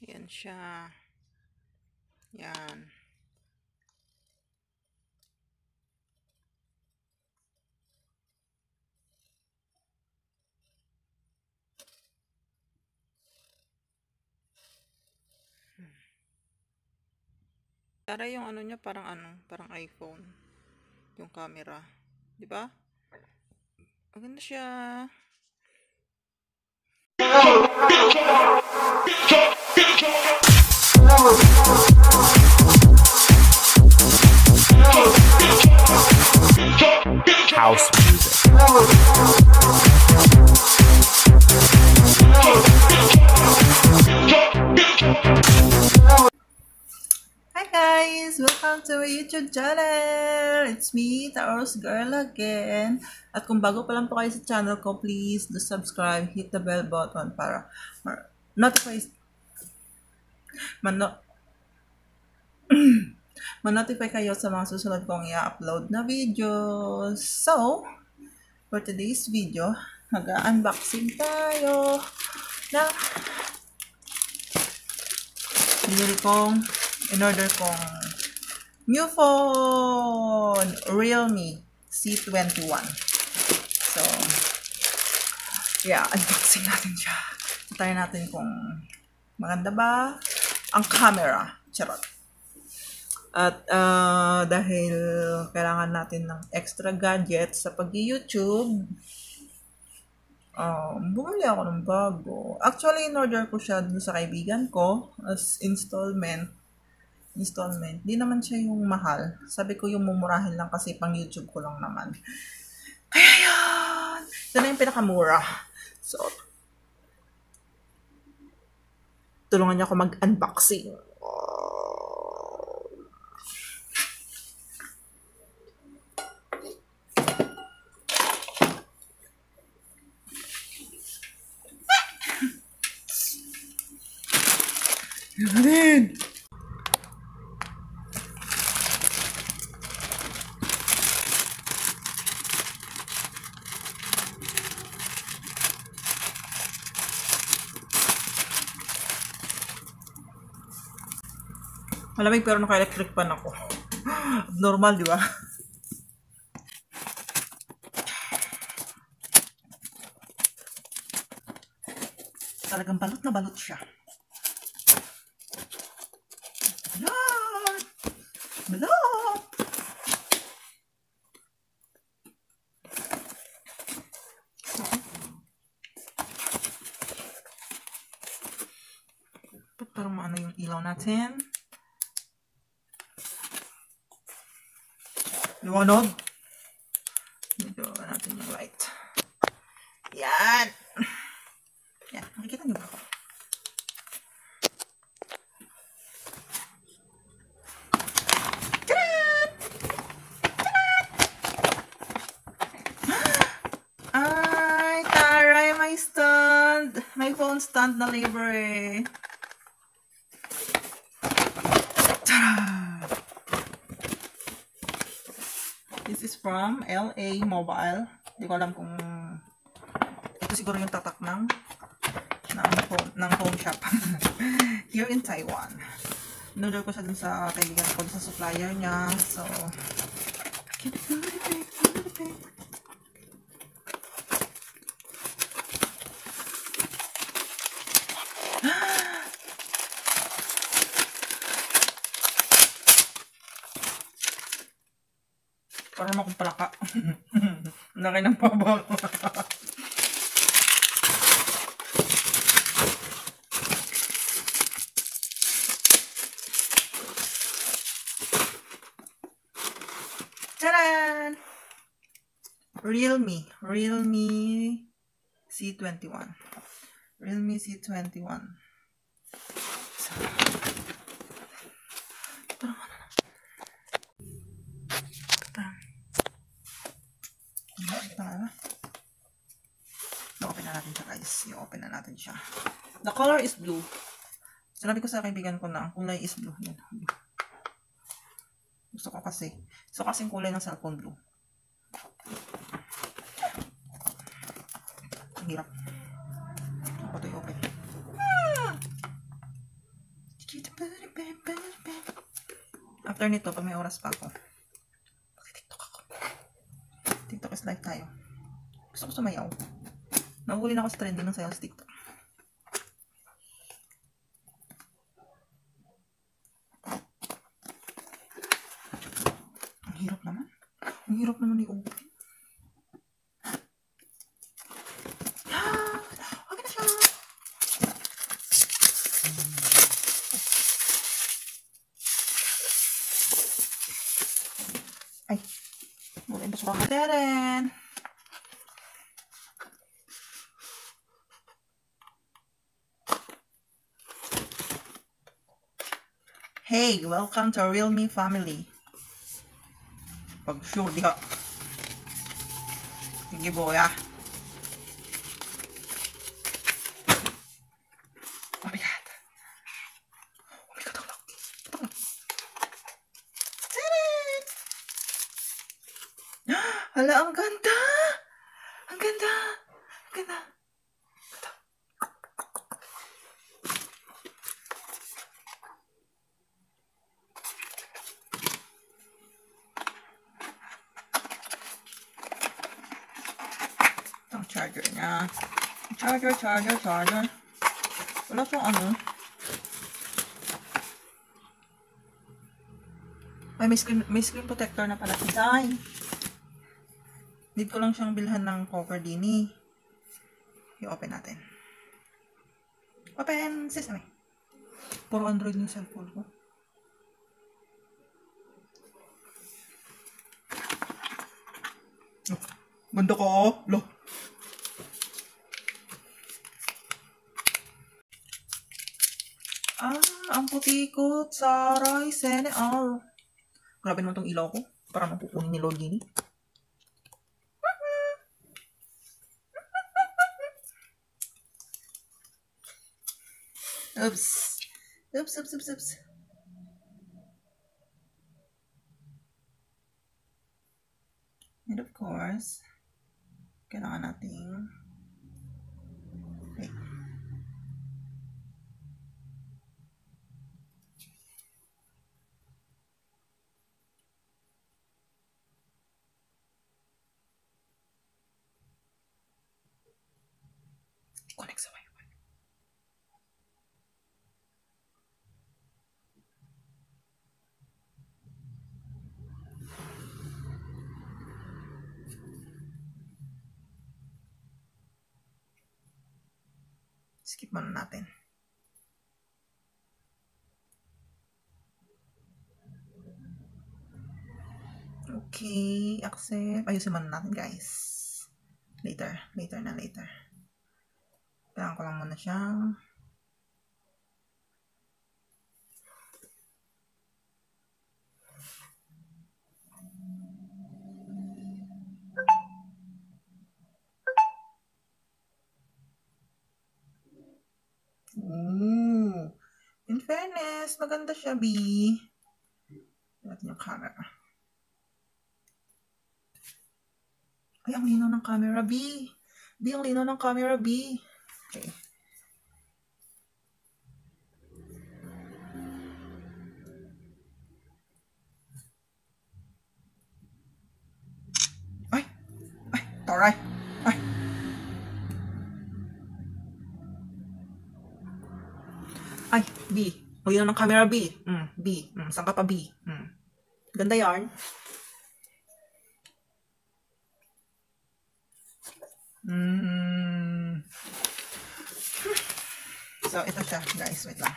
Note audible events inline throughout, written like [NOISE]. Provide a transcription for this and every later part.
Yan siya. Yan. Para yung ano niya parang ano, parang iPhone. Yung camera. 'Di ba? Maganda siya. House music. Hi guys! Welcome to my YouTube channel! It's me, Taurus Girl again. At kung bago pa lang po kayo sa channel ko, please do subscribe, hit the bell button para notify mano [CLEARS THROAT] ma-notify kayo sa mga susunod kong i-upload na videos. So, for today's video, mag-unboxing tayo na binili kong in-order kong new phone Realme C21 so yeah unboxing natin siya. Tayo natin kung maganda ba ang camera charot at ah, dahil kailangan natin ng extra gadgets sa pag-YouTube Um, bumili ako ng bago. Actually, in-order ko siya dun sa kaibigan ko as installment. Installment. Di naman siya yung mahal. Sabi ko yung mumurahin lang kasi pang YouTube ko lang naman. Kaya yun! Ito na yung pinakamura. So, tulungan niya ako mag-unboxing. Yan! Malamig pero naka-electric pan ako. Normal, di ba? Talagang balot na balot siya. Balot! Balot! Ba't parang maano yung ilaw natin? Liwanag. Medyo natin yung light. Yan! Yan, makikita niyo ba ako? [GASPS] Ay, taray, may stand. May phone stand na libre. Tara! From LA Mobile. Hindi ko alam kung ito siguro yung tatak ng ng phone, ng phone shop. [LAUGHS] Here in Taiwan. Inorder ko siya dun sa kaibigan ko sa supplier niya. So, get it, get it, get it, get it. Para naman akong palaka. [LAUGHS] Laki ng pabang. Taran! Realme. Realme C21. Realme C21. So, parang ano na. Parang Tama. I-open na natin siya guys. I-open na natin siya. The color is blue. Sinabi ko sa kaibigan ko na ang kulay is blue. Yan. Gusto ko kasi. Gusto kasi yung kulay ng cellphone blue. Ang hirap. Ako ito i-open. After nito, pag may oras pa ako, mag-tiktok ako. Is live tayo. Gusto ko sumayaw. Nahuli na ako sa trending ng sayaw sa TikTok. Ang hirap naman. Ang hirap naman i-open. Mula yung basura ka, Teren. Hey, welcome to Real Me family. Pag sure diha. Sige boya. Oh my god. Oh my god, ang laki. Ang laki. Tadaan! Hala, ang ganda! Ang ganda! Ang ganda! Ito. Ito ang charger niya. Charger, charger, charger. Wala siyang ano. Ay, may screen, may screen protector na pala. Ay! Need ko lang siyang bilhan ng cover dini. I-open natin. Open! Sesame. Puro Android yung cellphone ko. Ganda ko, oh. Lo. Ang puti ko. Saray, sene, all. Grabe naman tong ilaw ko. Para mapupunin ni Lord Dini. [LAUGHS] Oops. Oops, oops, oops, oops. And of course, kailangan nating Connect sa wifi. Skip muna natin. Okay, accept. Ayusin muna natin, guys. Later. Later na, later. Kailangan ko lang muna siyang Ooh. In fairness, maganda siya, B. Natin yung camera. Ay, ang linaw ng camera, B. B, ang linaw ng camera, B. Okay. Ay! Ay! Taray! Ay! Ay, B. Linaw ng camera, B. Mm, B. Mm, saan ka pa, B? Mm. Ganda yarn. Mm. So, ito siya, guys. Wait lang.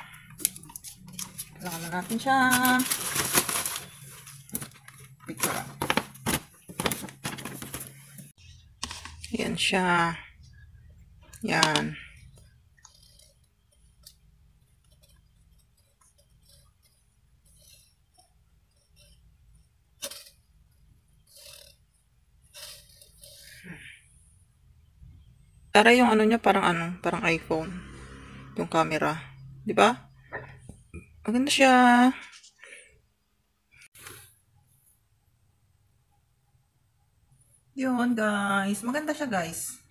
Kailangan na natin siya. Picture up. Yan siya. Yan. Para yung ano niya parang ano, parang iPhone. Yung camera. 'Di ba? Maganda siya. Yun, guys. Maganda siya, guys.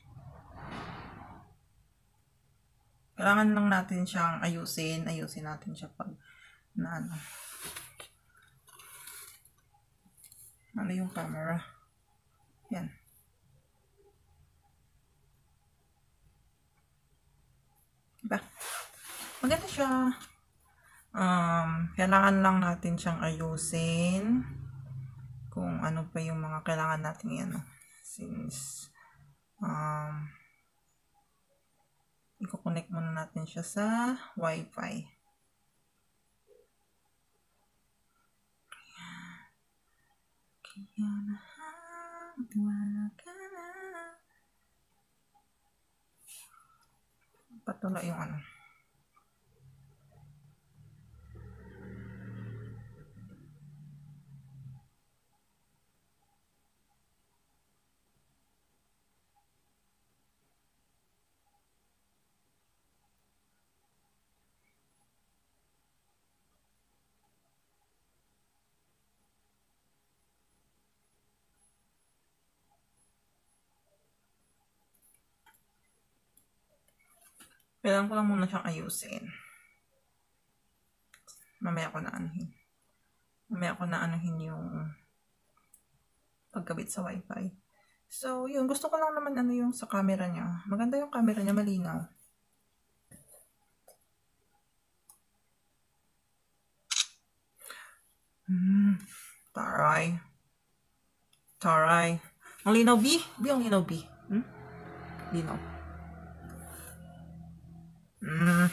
Kailangan lang natin siyang ayusin. Ayusin natin siya pag na ano. Ano yung camera? Yan. Maganda siya. Um, kailangan lang natin siyang ayusin. Kung ano pa yung mga kailangan natin ano. Since, um, i-connect muna natin siya sa Wi-Fi. Kaya na, tiwala ka na. Patula yung ano. Kailangan ko lang muna siyang ayusin. Mamaya ko na anuhin. Mamaya ko na anuhin yung pagkabit sa wifi. So, yun. Gusto ko lang naman ano yung sa camera niya. Maganda yung camera niya. Malinaw. Hmm. Taray. Taray. Ang linaw, B? B ang linaw, B. Hmm? Linaw. Mm.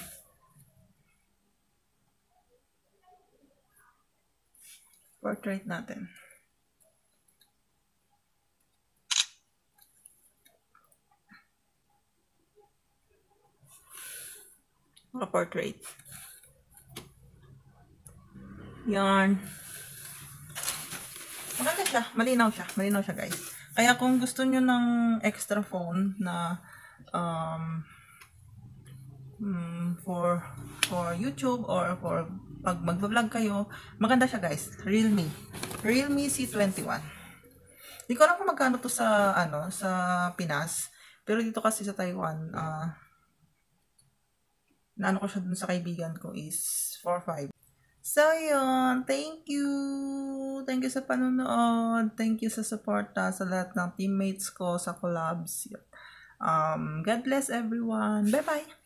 Portrait natin. Mga portrait. Yan. Maganda siya. Malinaw siya. Malinaw siya, guys. Kaya kung gusto nyo ng extra phone na um, mm, for for YouTube or for pag magba-vlog kayo, maganda siya guys. Realme. Realme C21. Hindi ko alam kung magkano to sa ano, sa Pinas. Pero dito kasi sa Taiwan, ah naano ko siya dun sa kaibigan ko is 4.5. So, yun. Thank you. Thank you sa panonood. Thank you sa support sa lahat ng teammates ko sa collabs. Um, God bless everyone. Bye-bye.